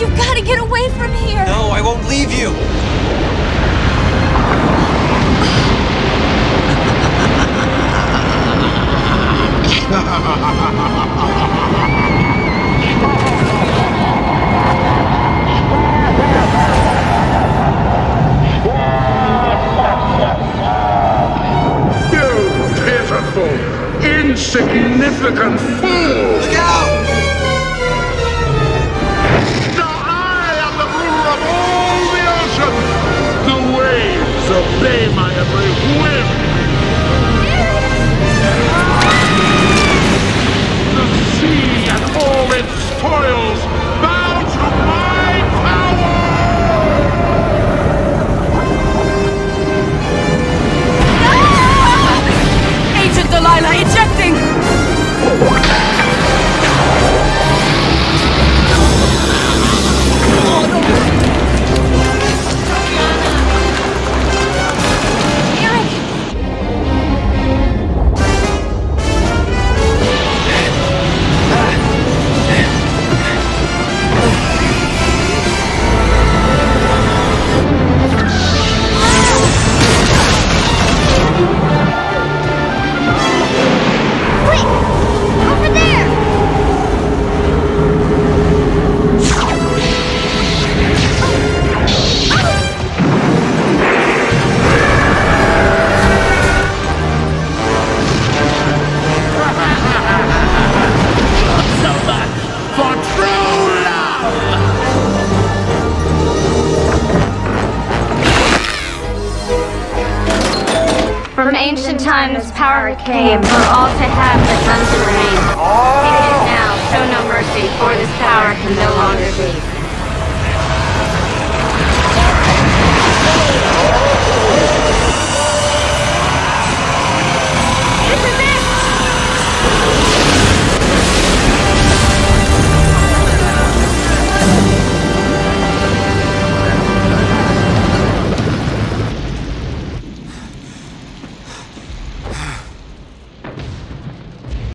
you've got to get away from here. No, I won't leave you. You pitiful, insignificant fool! Look out! Obey my every whim! Ancient times, power came for all to have, but none to reign. Take it now, show no mercy, for this power can no longer.